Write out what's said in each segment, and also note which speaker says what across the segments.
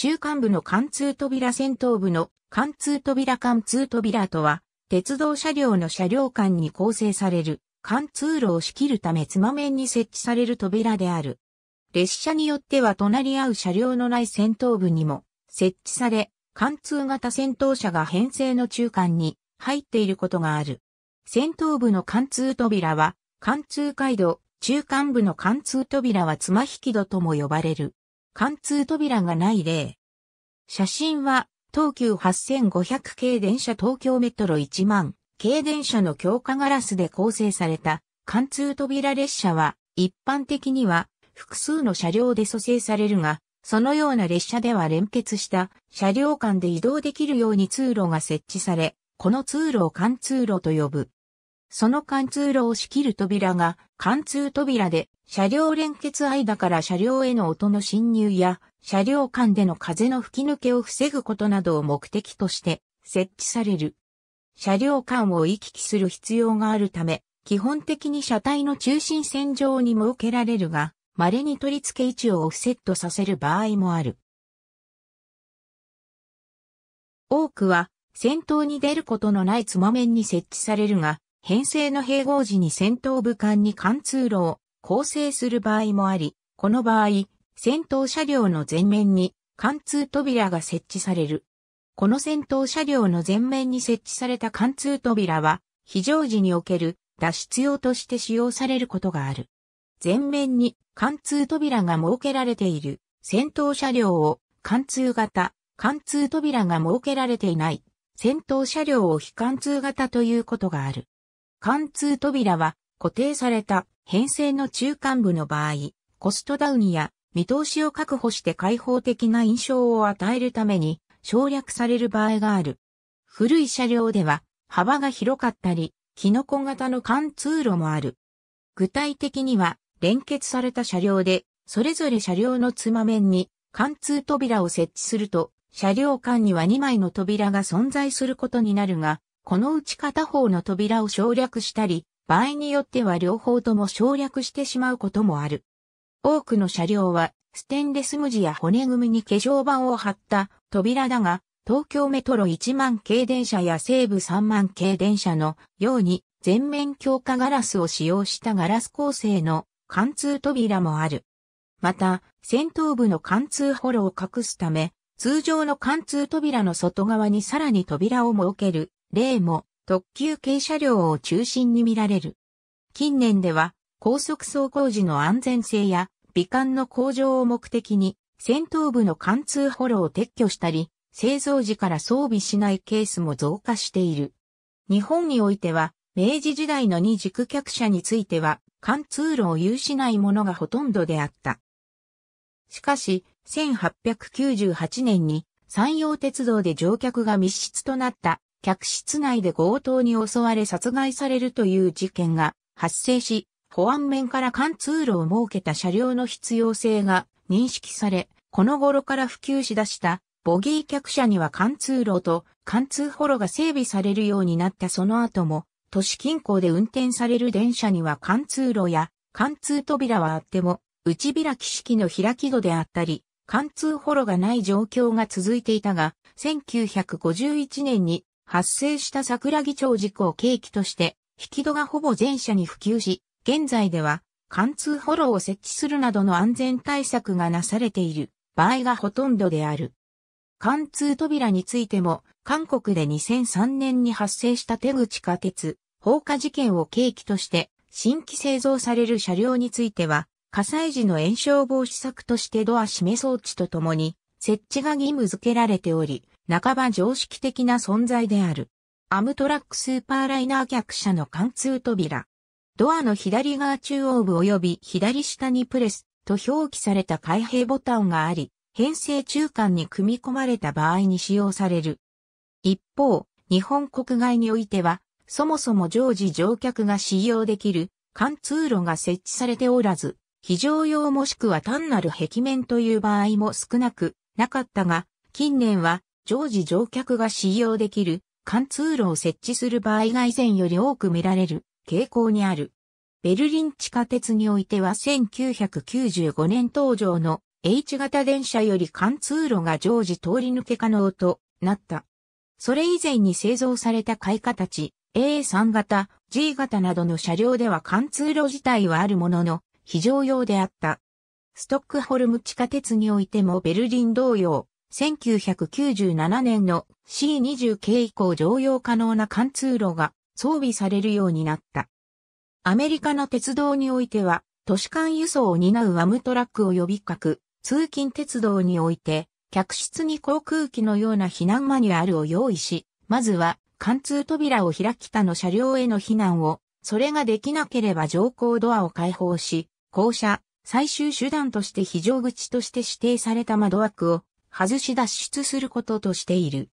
Speaker 1: 中間部の貫通扉先頭部の貫通扉貫通扉とは、鉄道車両の車両間に構成される貫通路を仕切るため妻面に設置される扉である。列車によっては隣り合う車両のない先頭部にも設置され、貫通型先頭車が編成の中間に入っていることがある。先頭部の貫通扉は、貫通街道、中間部の貫通扉は妻引き戸とも呼ばれる。貫通扉がない例。写真は、東急8500系電車東京メトロ1万系電車の強化ガラスで構成された貫通扉列車は、一般的には複数の車両で蘇生されるが、そのような列車では連結した車両間で移動できるように通路が設置され、この通路を貫通路と呼ぶ。その貫通路を仕切る扉が貫通扉で、車両連結間から車両への音の侵入や、車両間での風の吹き抜けを防ぐことなどを目的として設置される。車両間を行き来する必要があるため、基本的に車体の中心線上に設けられるが、稀に取り付け位置をオフセットさせる場合もある。多くは先頭に出ることのないつま面に設置されるが、編成の併合時に先頭部間に貫通路を構成する場合もあり、この場合、先頭車両の前面に貫通扉が設置される。この先頭車両の前面に設置された貫通扉は、非常時における脱出用として使用されることがある。前面に貫通扉が設けられている先頭車両を貫通型、貫通扉が設けられていない先頭車両を非貫通型ということがある。貫通扉は固定された編成の中間部の場合、コストダウンや見通しを確保して開放的な印象を与えるために省略される場合がある。古い車両では幅が広かったり、キノコ型の貫通路もある。具体的には連結された車両で、それぞれ車両のつま面に貫通扉を設置すると、車両間には2枚の扉が存在することになるが、このうち片方の扉を省略したり、場合によっては両方とも省略してしまうこともある。多くの車両は、ステンレス無地や骨組みに化粧板を貼った扉だが、東京メトロ1万系電車や西武3万系電車のように全面強化ガラスを使用したガラス構成の貫通扉もある。また、先頭部の貫通ホロを隠すため、通常の貫通扉の外側にさらに扉を設ける例も特急系車両を中心に見られる。近年では高速走行時の安全性や美観の向上を目的に先頭部の貫通ホロを撤去したり、製造時から装備しないケースも増加している。日本においては明治時代の二軸客車については貫通路を有しないものがほとんどであった。しかし、1898年に山陽鉄道で乗客が密室となった客室内で強盗に襲われ殺害されるという事件が発生し、保安面から貫通路を設けた車両の必要性が認識され、この頃から普及しだしたボギー客車には貫通路と貫通ホロが整備されるようになったその後も都市近郊で運転される電車には貫通路や貫通扉はあっても、内開き式の開き戸であったり、貫通ホロがない状況が続いていたが、1951年に発生した桜木町事故を契機として、引き戸がほぼ全車に普及し、現在では貫通ホローを設置するなどの安全対策がなされている場合がほとんどである。貫通扉についても、韓国で2003年に発生した手口化鉄放火事件を契機として、新規製造される車両については、火災時の炎症防止策としてドア閉め装置とともに、設置が義務付けられており、半ば常識的な存在である。アムトラックスーパーライナー客車の貫通扉。ドアの左側中央部及び左下にプレスと表記された開閉ボタンがあり、編成中間に組み込まれた場合に使用される。一方、日本国外においては、そもそも常時乗客が使用できる貫通路が設置されておらず、非常用もしくは単なる壁面という場合も少なくなかったが、近年は常時乗客が使用できる貫通路を設置する場合が以前より多く見られる傾向にある。ベルリン地下鉄においては1995年登場の H 型電車より貫通路が常時通り抜け可能となった。それ以前に製造された開花たち A3 型、G 型などの車両では貫通路自体はあるものの非常用であった。ストックホルム地下鉄においてもベルリン同様、1997年の C20 系以降乗用可能な貫通路が装備されるようになった。アメリカの鉄道においては、都市間輸送を担うアムトラックを予備格、通勤鉄道において、客室に航空機のような避難マニュアルを用意し、まずは貫通扉を開き他の車両への避難を、それができなければ乗降ドアを開放し、降車、最終手段として非常口として指定された窓枠を外し脱出することとしている。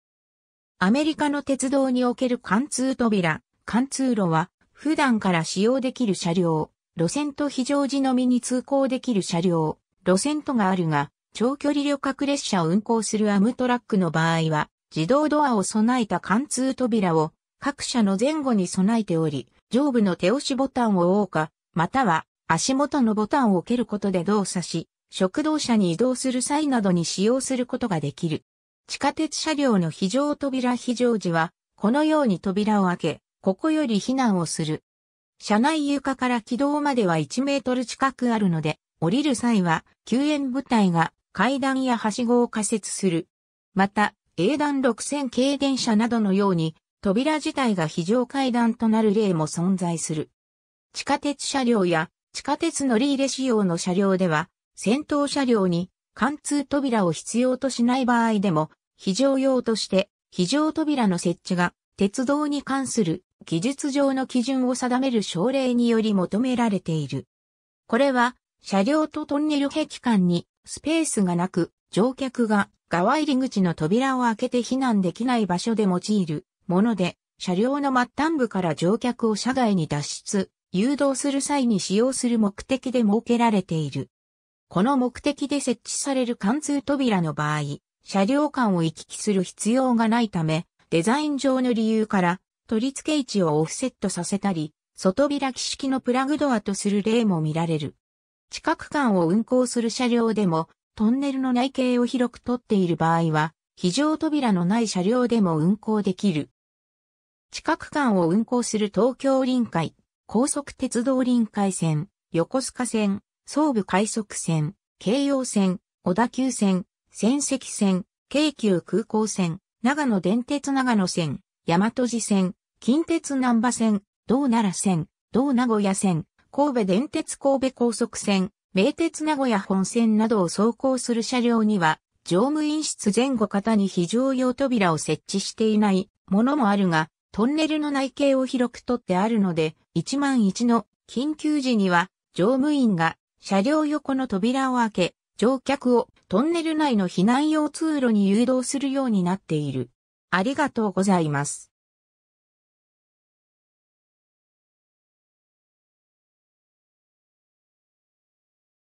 Speaker 1: アメリカの鉄道における貫通扉、貫通路は普段から使用できる車両、路線と非常時のみに通行できる車両、路線とがあるが、長距離旅客列車を運行するアムトラックの場合は、自動ドアを備えた貫通扉を各車の前後に備えており、上部の手押しボタンを押か、または足元のボタンを蹴ることで動作し、食堂車に移動する際などに使用することができる。地下鉄車両の非常扉非常時は、このように扉を開け、ここより避難をする。車内床から軌道までは1メートル近くあるので、降りる際は救援部隊が階段やはしごを仮設する。また、英断6000系電車などのように、扉自体が非常階段となる例も存在する。地下鉄車両や地下鉄乗り入れ仕様の車両では、先頭車両に貫通扉を必要としない場合でも、非常用として非常扉の設置が鉄道に関する技術上の基準を定める省令により求められている。これは車両とトンネル壁間にスペースがなく乗客が側入り口の扉を開けて避難できない場所で用いるもので、車両の末端部から乗客を車外に脱出、誘導する際に使用する目的で設けられている。この目的で設置される貫通扉の場合、車両間を行き来する必要がないため、デザイン上の理由から取り付け位置をオフセットさせたり、外開き式のプラグドアとする例も見られる。近く間を運行する車両でもトンネルの内径を広くとっている場合は、非常扉のない車両でも運行できる。近く間を運行する東京臨海、高速鉄道臨海線、横須賀線、総武快速線、京葉線、小田急線、仙石線、京急空港線、長野電鉄長野線、大和路線、近鉄南波線、道奈良線、道名古屋線、神戸電鉄神戸高速線、名鉄名古屋本線などを走行する車両には、乗務員室前後型に非常用扉を設置していないものもあるが、トンネルの内径を広くとってあるので、1万1の緊急時には、乗務員が車両横の扉を開け、乗客をトンネル内の避難用通路に誘導するようになっている。ありがとうございます。